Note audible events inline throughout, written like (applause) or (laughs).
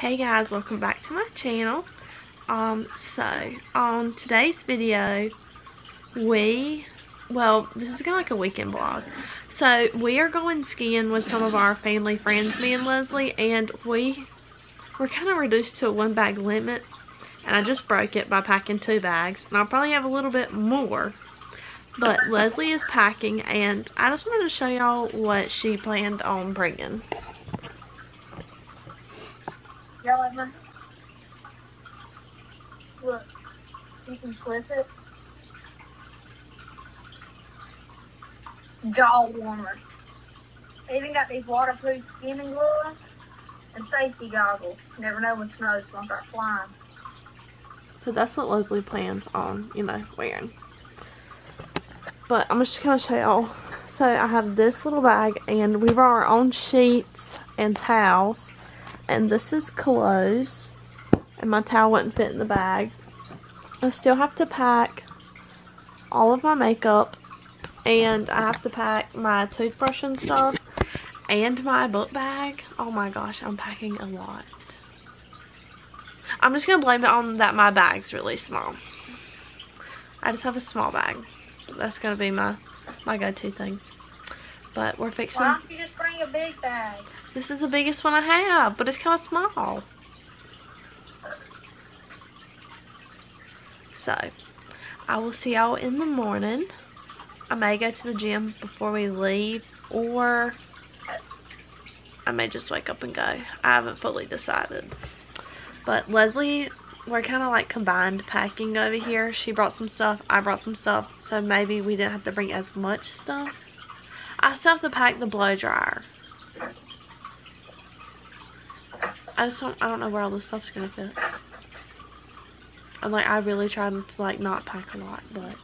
Hey guys, welcome back to my channel. Um, so, on today's video, we, well, this is kind of like a weekend vlog. So, we are going skiing with some of our family friends, me and Leslie, and we were kind of reduced to a one bag limit. And I just broke it by packing two bags. And I'll probably have a little bit more. But Leslie is packing, and I just wanted to show y'all what she planned on bringing. Y'all ever look? You can flip it. Jaw warmer. They even got these waterproof skimming gloves and safety goggles. Never know when snow's gonna start flying. So that's what Leslie plans on, you know, wearing. But I'm just gonna show y'all. So I have this little bag and we brought our own sheets and towels. And this is clothes. And my towel wouldn't fit in the bag. I still have to pack all of my makeup. And I have to pack my toothbrush and stuff. And my book bag. Oh my gosh, I'm packing a lot. I'm just going to blame it on that my bag's really small. I just have a small bag. That's going to be my, my go-to thing. But we're fixing... Why don't you just bring a big bag? This is the biggest one I have, but it's kind of small. So, I will see y'all in the morning. I may go to the gym before we leave, or I may just wake up and go. I haven't fully decided. But Leslie, we're kind of like combined packing over here. She brought some stuff, I brought some stuff, so maybe we didn't have to bring as much stuff. I still have to pack the blow dryer. I just don't, I don't know where all this stuff's gonna fit. I'm like, I really tried to like not pack a lot, but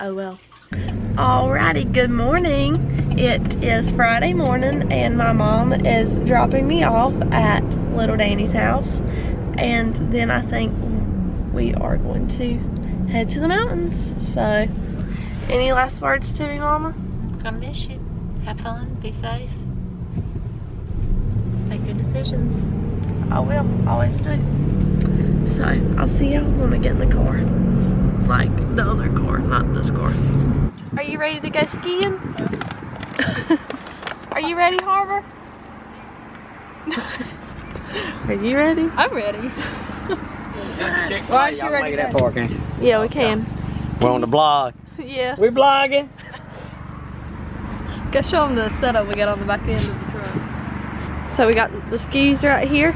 oh well. Alrighty, good morning. It is Friday morning and my mom is dropping me off at little Danny's house. And then I think we are going to head to the mountains. So, any last words to me, Mama? Gonna miss you. Have fun. Be safe. Make good decisions. I will, always do. So, I'll see y'all when we get in the car. Like the other car, not this car. Are you ready to go skiing? (laughs) Are you ready, Harbor? (laughs) Are you ready? I'm ready. (laughs) Why aren't you ready that to- far, can you? Yeah, we can. We're on the blog. Yeah. We're blogging. Go show them the setup we got on the back end of the truck. So we got the skis right here.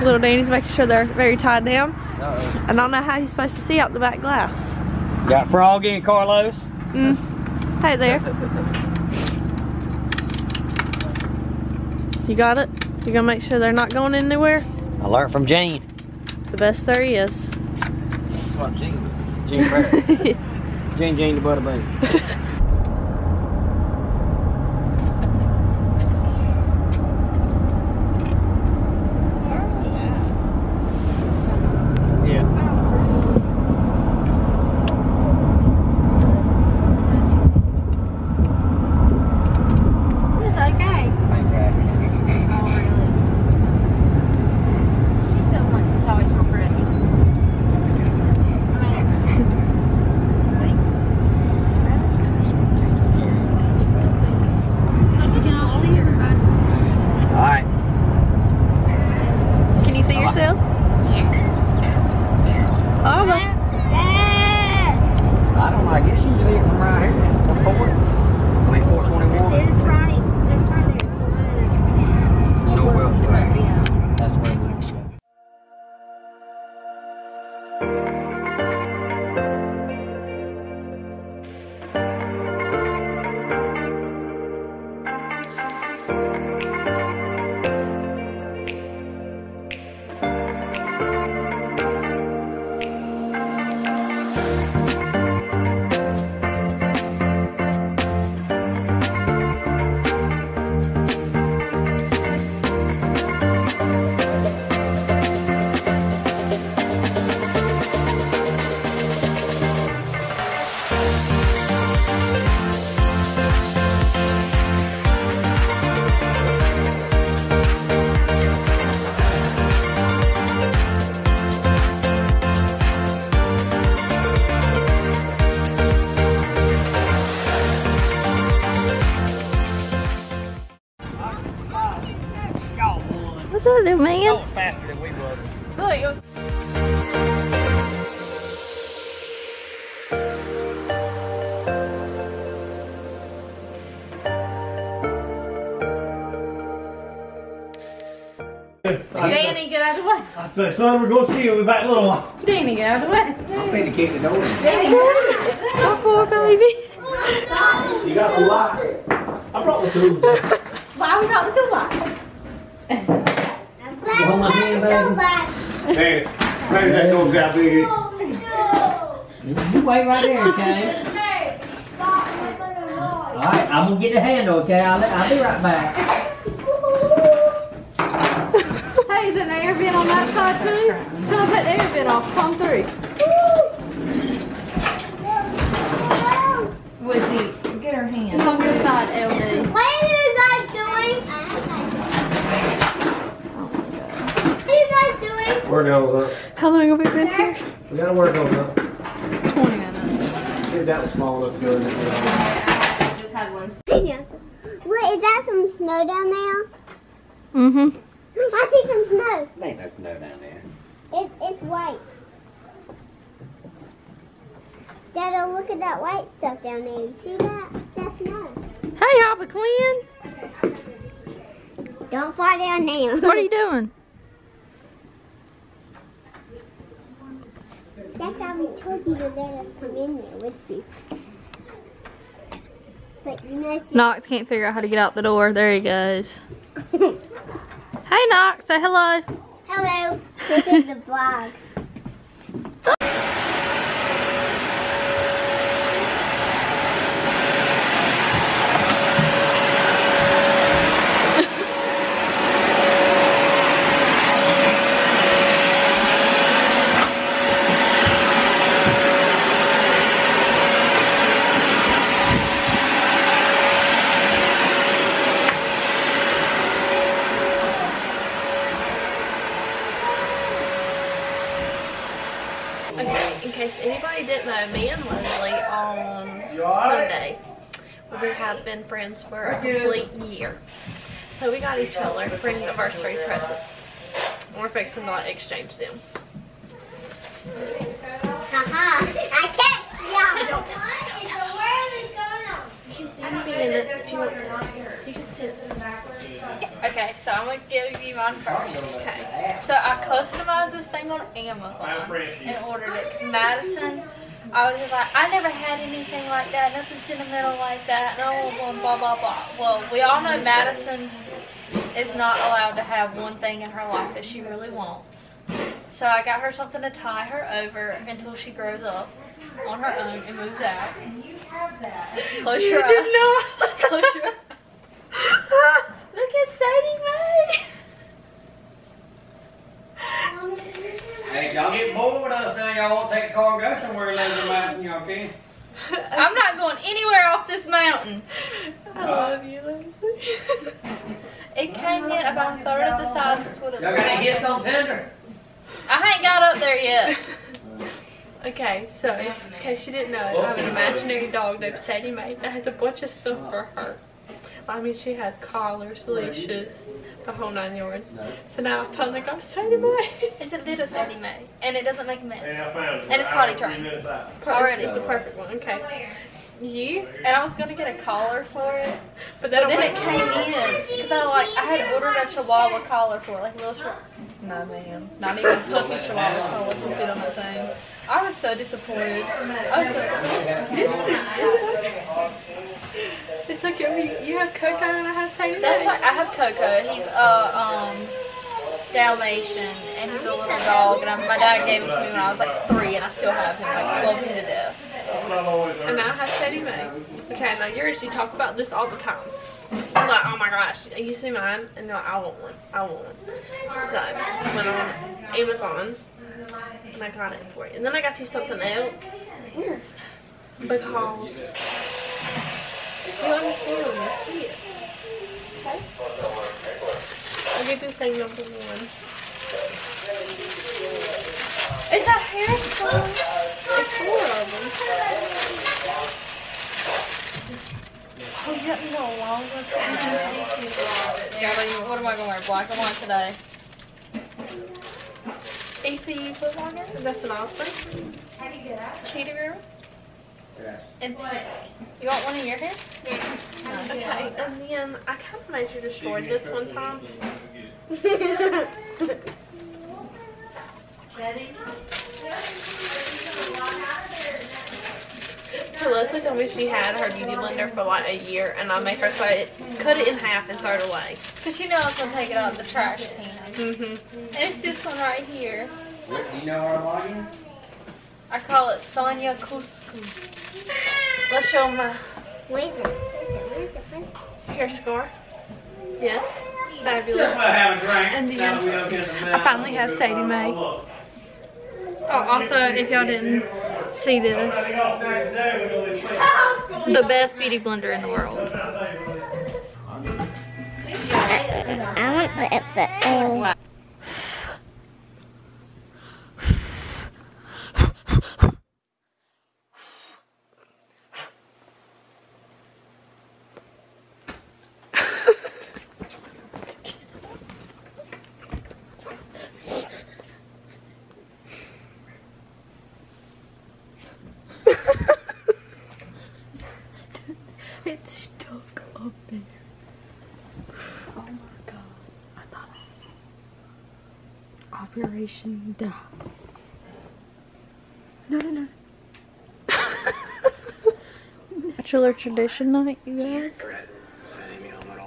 Little Danny's making sure they're very tied down. Uh-oh. I don't know how he's supposed to see out the back glass. Got Froggy and Carlos. Mm. Hey there. You got it? You gonna make sure they're not going anywhere? I learned from Jane. The best there is. That's what Jane. Jane Jane Gene the Butter Bunny. (laughs) What's little man? Going faster than we was. Look, Danny, get out of the way. I'd say, son, we're going skiing. We'll be back in a little while. Danny, get out of the way. I'm finna kick the door. Danny, Oh, poor baby. You got some light? I brought the tools. why we got the toolbox? You hold my hand, baby. Hey, maybe that goes that big. You wait right there, okay? Alright, I'm gonna get the handle, okay? I'll, I'll be right back. (laughs) Hey, is an air vent on that side too? Just tell them to put the air vent off. Come through. Wizzy, get her hand. It's on your side, LD. What are you guys doing? What are you guys doing? Work on that. How long have we been here? We gotta work on that. 20 minutes. See if that was small enough to go in there. I Just had one. Yeah. What is that? Some snow down there? Mm-hmm. I see some snow. There ain't no snow down there. It, it's white. Dada, look at that white stuff down there. You see that? That's snow. Hey, Albert Quinn. Don't fly down there. What are you doing? How we told you to let us come in there with you. But you know, Knox can't figure out how to get out the door. There he goes. (laughs) Hey, Knox. Say hello. hello. This is the vlog. Okay, in case anybody didn't know, me and Leslie on Sunday, we have been friends for a complete year. So we got each other for anniversary presents. And we're fixing to like exchange them. Haha. I can't see What in the world is going on? You can be in it if you want to. You can sit. Okay, so I'm gonna give you mine first. Okay. So I customized this thing on Amazon and ordered it. 'Cause Madison, I was just like, I never had anything like that, nothing sentimental like that, no one, blah, blah, blah. Well, we all know Madison is not allowed to have one thing in her life that she really wants. So I got her something to tie her over until she grows up on her own and moves out. and Close your eyes. Close your (laughs) Look at Sadie Mae. Hey, y'all get bored with us now. Y'all want to take the car and go somewhere and leave the mouse y'all can. I'm not going anywhere off this mountain. I love you, Leslie. It came in about a third of the size as what it Y'all looked got any like. hits on Tinder? I ain't got up there yet. (laughs) Okay, so in case you didn't know, I have an imaginary dog named Sadie Mae that has a bunch of stuff for her. I mean, she has collars, leashes, the whole nine yards. So now I finally got Sadie Mae. It's a little Sadie Mae, and it doesn't make a mess. I found it. And it's potty trained. Three. Already. It's the perfect one. Okay. You, And I was gonna get a collar for it, but but then, then it came in because I like I had ordered a Chihuahua collar for it, like a little short. No man, not even puppy Chihuahua collar can fit on that thing. I was so disappointed. I was so It's like you, you have Coco and I have Sadie That's like I have Coco. He's a um Dalmatian and he's a little dog. And I, my dad gave him to me when I was like three, and I still have him. Like love him to death. That's what I've always And now I have Sadie Mae. Okay, now yours, you talk about this all the time. You're like, oh my gosh, you see mine? And you're like, I want one. I want one. So, I went on Amazon and I got it for you. And then I got you something else. Because you understand when you see it. Okay? I'll give you thing number one. It's a hair sponge. It's four of them. Oh, you got me the longest Yeah, but you- what am I gonna wear? Black and white today. ECU foot longer. That's an Osprey. How do you get out? Cheetah girl. And pink. You want one in your hair? Okay, and then I kind of made you destroy this one time. (laughs) So Leslie told me she had her beauty blender for like a year, and I made her cut it, cut it in half and throw it away. Cause you know I was gonna take it out of the trash can. Mhm. And it's this one right here. What, do you know our login? I call it Sonia Couscous. Let's show them my Where is it? Where is it? Where is it? Hair score. Yes. Fabulous. about have a drink. And the, Now um, we don't get the I finally have Sadie Mae. Oh, also, if y'all didn't see this, the best beauty blender in the world. I want it, but um, It's stuck up there. Oh my god. I thought Operation Die. No, no, no. (laughs) Bachelor tradition night, you guys.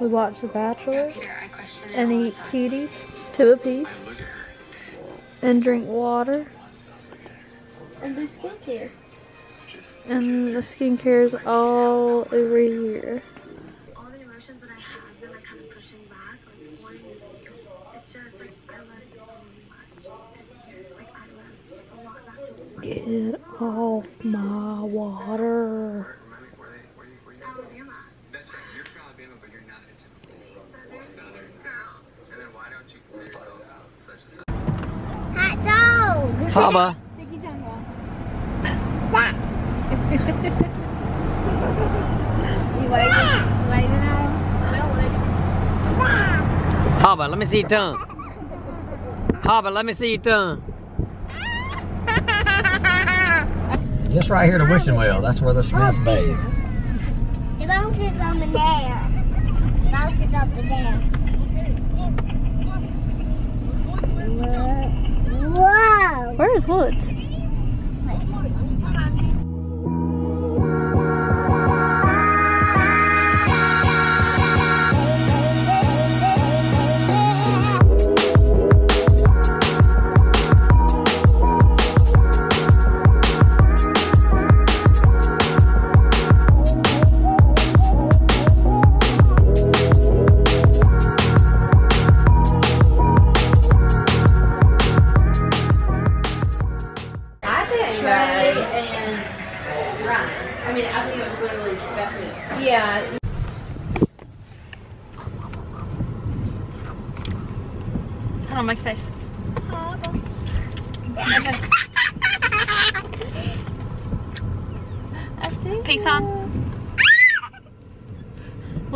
We watch The Bachelor and eat cuties, two apiece, and drink water, and do skincare. And the skincare is all over here. all the emotions that I have been like kind of pushing back, like one is it's just like I love it so much. Like I love a lot back in Get off my water. Alabama. That's right. You're from Alabama, but you're not a typical Southern girl. And then why you consider yourself such a Southern? hot dog. Haba. (laughs) Haba, let me see your tongue. Haba, let me see your tongue. Just right here to Wishing Well. That's where the Smiths bathe. The boat is over there. The boat is over there. Whoa! Where's Woods?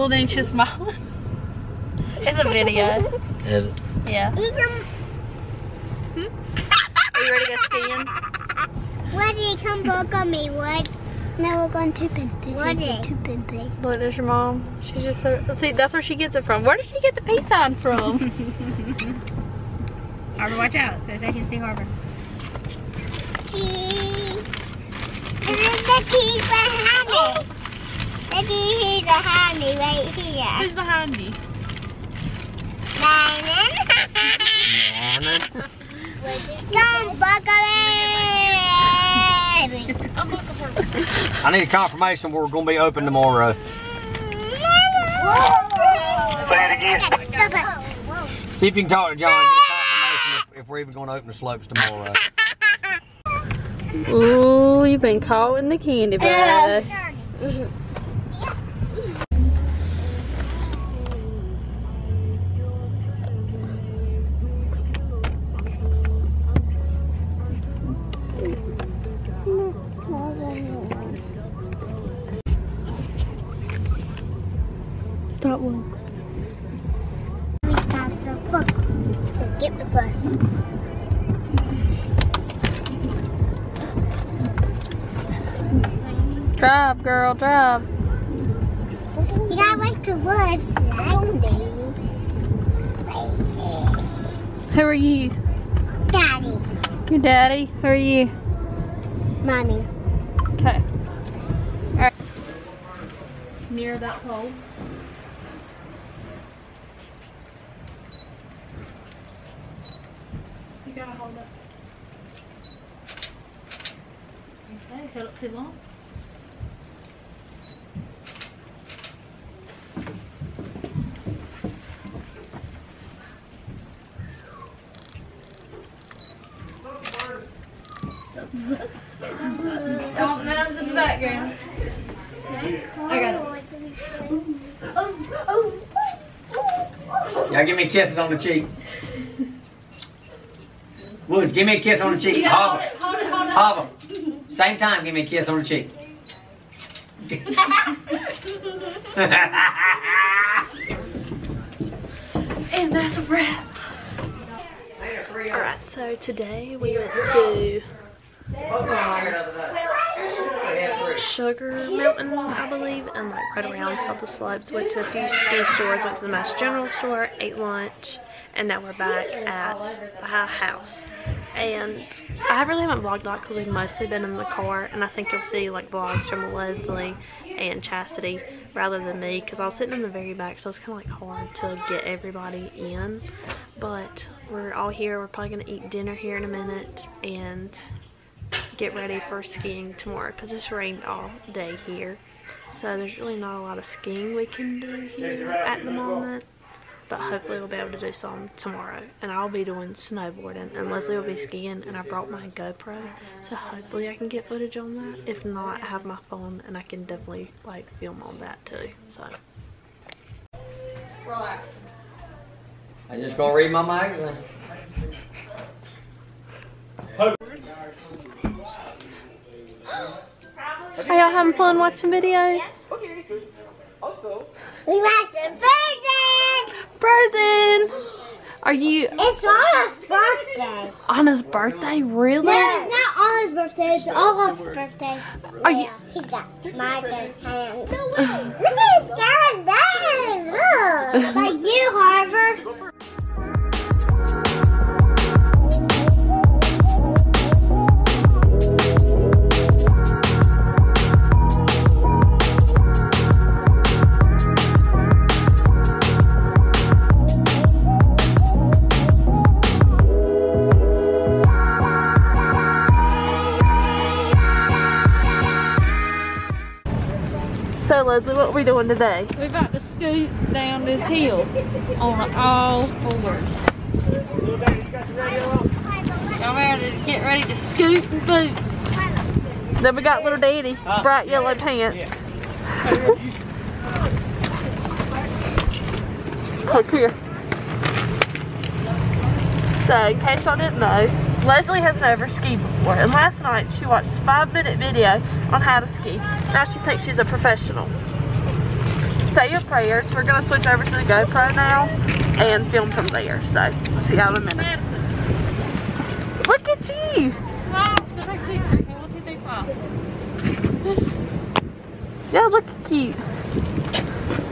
Little Danny just smiling. It's a video. Is it? Yeah. Are you ready to go skiing? Woody, come look at me, Wood. Now we're going to Pimpy. Woody. To Pimpy. Look, there's your mom. She's just so, see. That's where she gets it from. Where did she get the peace sign from? Harbor, watch out so they can see Harbor. Cheese. And there's the cheese behind me. The cheese behind me, right here. Who's behind you? Diamond. Don't buckle it. I need a confirmation we're going to be open tomorrow. Say it again. See if you can talk to John and get confirmation if, if we're even going to open the slopes tomorrow. Ooh, you've been caught in the candy bag. Girl, drive. You gotta wait to bus. Who are you? Daddy. Your daddy? Who are you? Mommy. Okay. Alright. Near that pole. You gotta hold it. Okay, held it too long. Don't man's in the background. I got it. Y'all give me kisses on the cheek. Woods, give me a kiss on the cheek. You gotta hold Hobble. it, hold it, hold it. Hobble. Same time, give me a kiss on the cheek. (laughs) And that's a wrap. Alright, so today we went to Sugar Mountain, I believe, and like right around south of slopes. Went to a few ski stores, went to the Mast General store, ate lunch, and now we're back at the House. And I really haven't vlogged a because we've mostly been in the car, and I think you'll see like vlogs from Leslie and Chasity rather than me because I was sitting in the very back, so it's kind of like hard to get everybody in. But we're all here. We're probably gonna eat dinner here in a minute and get ready for skiing tomorrow because it's rained all day here. So there's really not a lot of skiing we can do here at the moment. But hopefully we'll be able to do some tomorrow. And I'll be doing snowboarding and Leslie will be skiing and I brought my GoPro. So hopefully I can get footage on that. If not, I have my phone and I can definitely like film on that too. So Relax. I'm just gonna read my magazine. Are y'all having fun watching videos? We watching Frozen. Frozen! Are you It's Anna's birthday. Anna's birthday? Really? No, it's not Anna's birthday. It's Olaf's birthday. Are you He's got my good hand. No way. Look at his gun. That is. Look. Like you, Harvard. So Leslie, what are we doing today? We're about to scoot down this hill on all fours. Y'all ready to get ready to scoot and boot? Then we got little Danny, ah, bright yellow pants. Look here. So, in case y'all didn't know, Leslie has never skied before, and last night she watched a five minute video on how to ski. Now she thinks she's a professional. Say your prayers. We're gonna switch over to the GoPro now and film from there. So, see y'all in a minute. Look at you! smile. Let's go take a picture. Okay, one, two, three, smile. Yeah, look cute.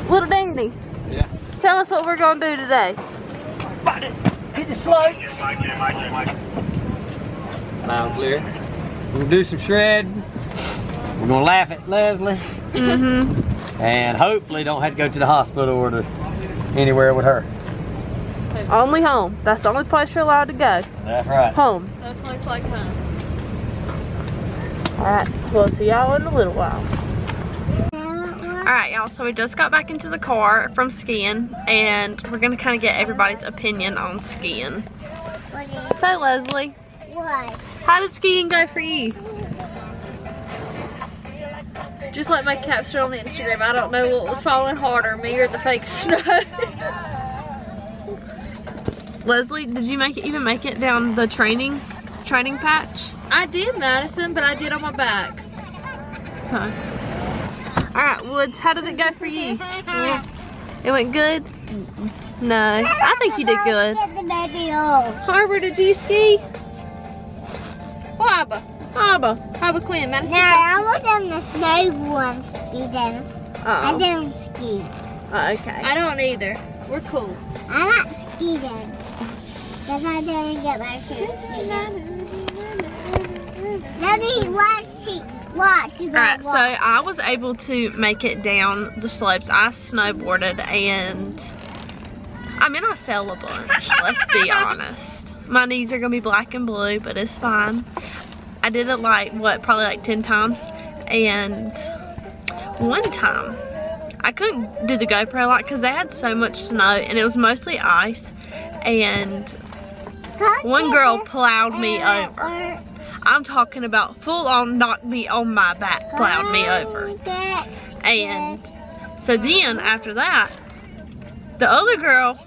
Little Danny. Yeah. Tell us what we're gonna do today. Hit the slope. Loud and clear. We're gonna do some shred. We're gonna laugh at Leslie. Mm-hmm. And hopefully don't have to go to the hospital or to anywhere with her. Only home. That's the only place you're allowed to go. That's right. Home. No place like home. Alright, we'll see y'all in a little while. Alright, y'all, so we just got back into the car from skiing, and we're gonna kind of get everybody's opinion on skiing. What is So, Leslie, what? how did skiing go for you? Just like my caption on the Instagram, I don't know what was falling harder, me or the fake (laughs) snow. Leslie, did you make it even make it down the training training patch? I did Madison, but I did on my back. So, alright, Woods, how did it go for you? It went good? No, I think you did good. Get the baby. Harbor, did you ski? Harbor. Abba. Harbor Quinn, Madison. No, I was on the snow one ski then. I Uh don't ski. oh. Okay. I don't either. We're cool. I like ski then. Because I didn't get my chance to Let me watch she watch. Alright, so I was able to make it down the slopes. I snowboarded and I mean I fell a bunch, let's be (laughs) honest. My knees are gonna be black and blue, but it's fine. I did it like what, probably like 10 times. And one time I couldn't do the GoPro lot because they had so much snow and it was mostly ice. And one girl plowed me over. I'm talking about full on knocked me on my back, plowed me over. And so then after that, the other girl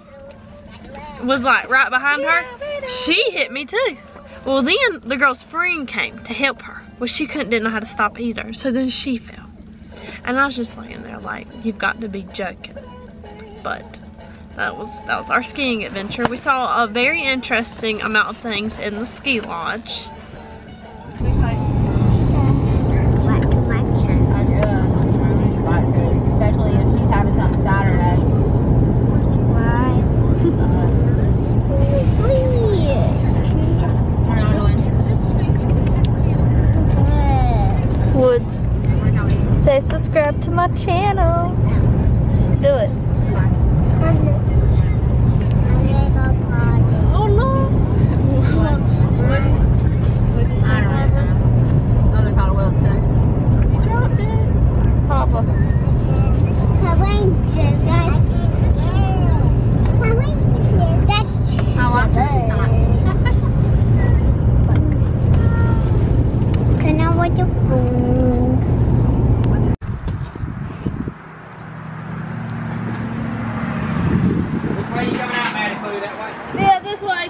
was like right behind her. She hit me too. Well then the girl's friend came to help her. Well she couldn't didn't know how to stop either. So then she fell. And I was just laying there like, you've got to be joking. But that was that was our skiing adventure. We saw a very interesting amount of things in the ski lodge. My channel. Do it. Oh no. Other kind of well said. Papa. Can I watch your phone? Which way you coming out, Maddie Pooh? That way? Yeah, this way.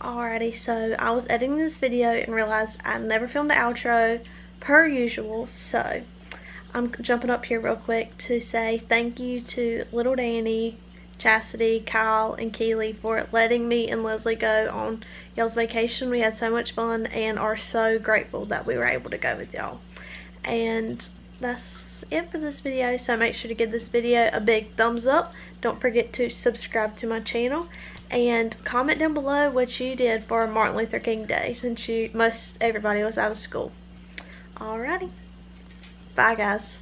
Alrighty, so I was editing this video and realized I never filmed the outro per usual, so I'm jumping up here real quick to say thank you to Little Danny, Chasity, Kyle, and Keely for letting me and Leslie go on y'all's vacation. We had so much fun and are so grateful that we were able to go with y'all. And that's it for this video, so make sure to give this video a big thumbs up. Don't forget to subscribe to my channel and comment down below what you did for Martin Luther King Day since you most everybody was out of school. Alrighty. Bye guys.